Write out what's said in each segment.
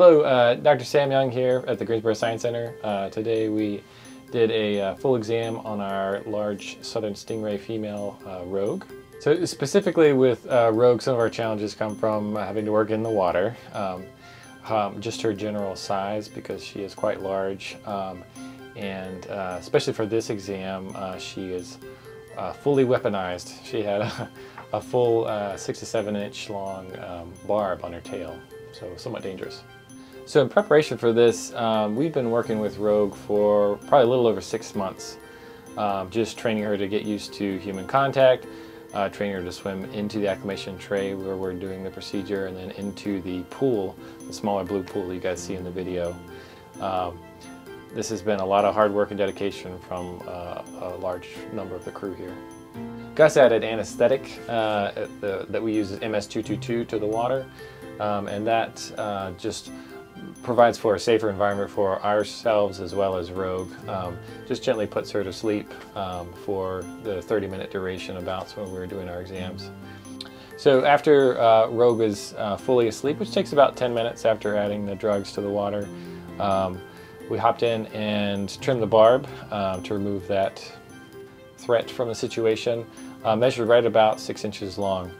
Hello, uh, Dr. Sam Young here at the Greensboro Science Center. Uh, today we did a uh, full exam on our large southern stingray female uh, rogue. So specifically with uh, rogue, some of our challenges come from having to work in the water. Um, um, just her general size because she is quite large um, and uh, especially for this exam she is fully weaponized. She had a, a full six to seven inch long um, barb on her tail, so somewhat dangerous. So in preparation for this, um, we've been working with Rogue for probably a little over six months. Um, just training her to get used to human contact, uh, training her to swim into the acclimation tray where we're doing the procedure, and then into the pool, the smaller blue pool you guys see in the video. Um, this has been a lot of hard work and dedication from uh, a large number of the crew here. Gus added anesthetic uh, the, that we use as MS-222 to the water, um, and that uh, just provides for a safer environment for ourselves as well as Rogue. Um, just gently puts her to sleep um, for the 30 minute duration of bouts when we were doing our exams. So after uh, Rogue is uh, fully asleep, which takes about 10 minutes after adding the drugs to the water, um, we hopped in and trimmed the barb um, to remove that threat from the situation, uh, measured right about six inches long.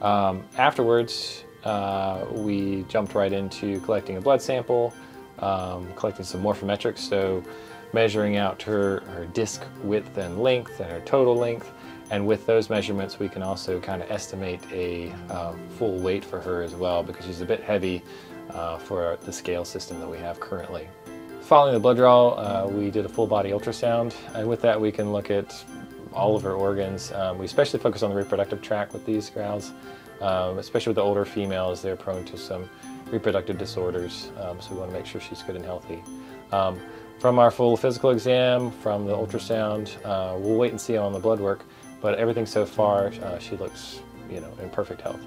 Um, afterwards, uh, we jumped right into collecting a blood sample, um, collecting some morphometrics, so measuring out her, her disc width and length and her total length. And with those measurements, we can also kind of estimate a uh, full weight for her as well because she's a bit heavy uh, for the scale system that we have currently. Following the blood draw, uh, we did a full body ultrasound, and with that we can look at all of her organs. Um, we especially focus on the reproductive tract with these growls, um, especially with the older females, they're prone to some reproductive disorders, um, so we want to make sure she's good and healthy. Um, from our full physical exam, from the ultrasound, uh, we'll wait and see on the blood work, but everything so far, uh, she looks you know, in perfect health.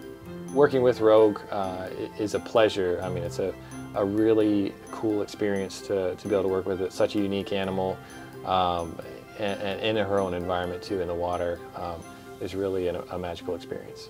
Working with Rogue uh, is a pleasure. I mean, it's a, a really cool experience to, to be able to work with it. such a unique animal um, and, and, in her own environment too, in the water, um, is really a, a magical experience.